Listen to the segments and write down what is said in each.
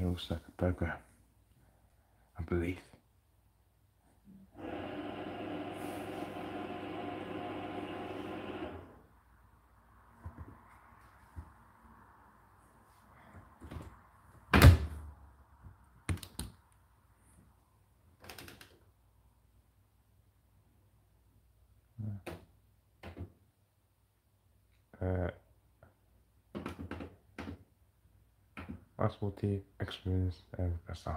It looks like a burger, I believe. Uh, Passporti experience and croissant.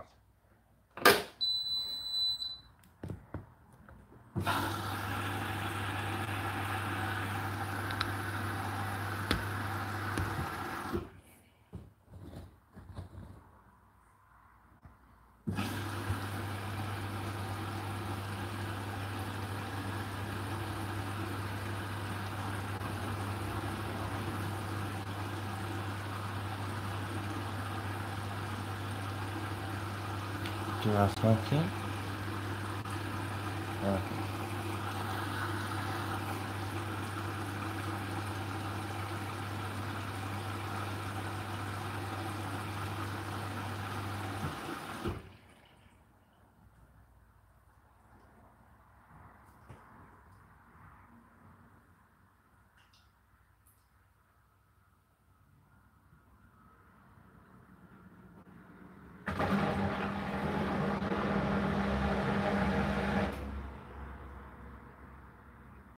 Do you want something? Okay.